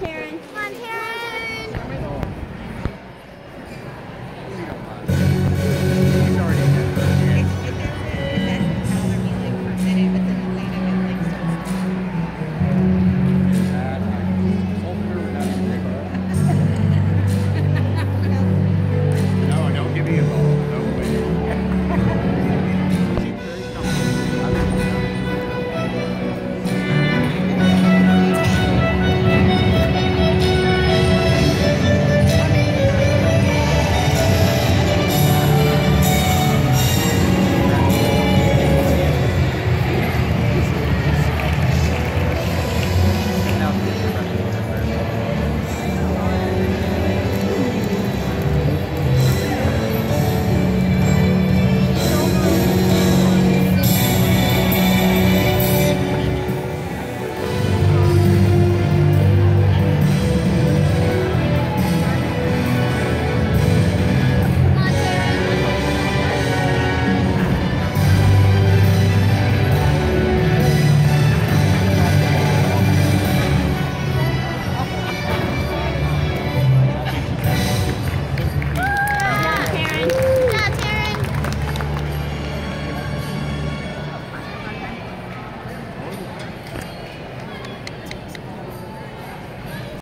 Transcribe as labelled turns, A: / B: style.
A: Karen. Come on, Karen.